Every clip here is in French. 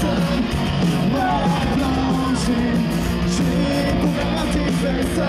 J'ai pour rater, faire ça,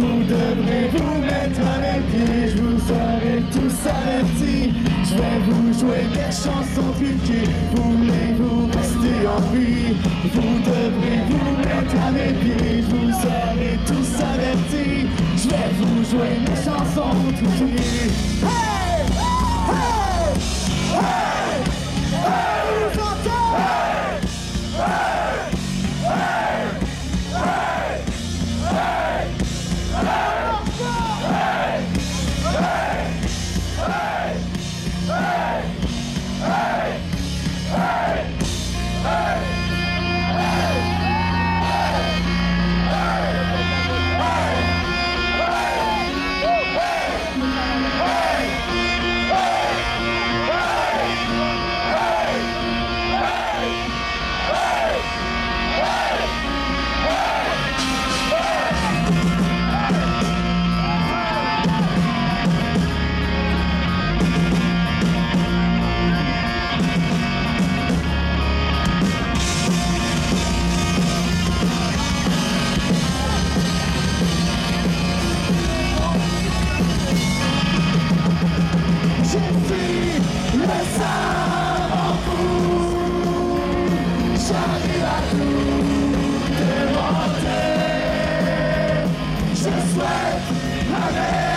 Vous devrez vous mettre à mes pieds, je vous ferai tous avertis. Je vais vous jouer des chansons truquées, voulez-vous rester en vie? Vous devrez vous mettre à mes pieds, je vous ferai tous avertis. Je vais vous jouer des chansons truquées. Money!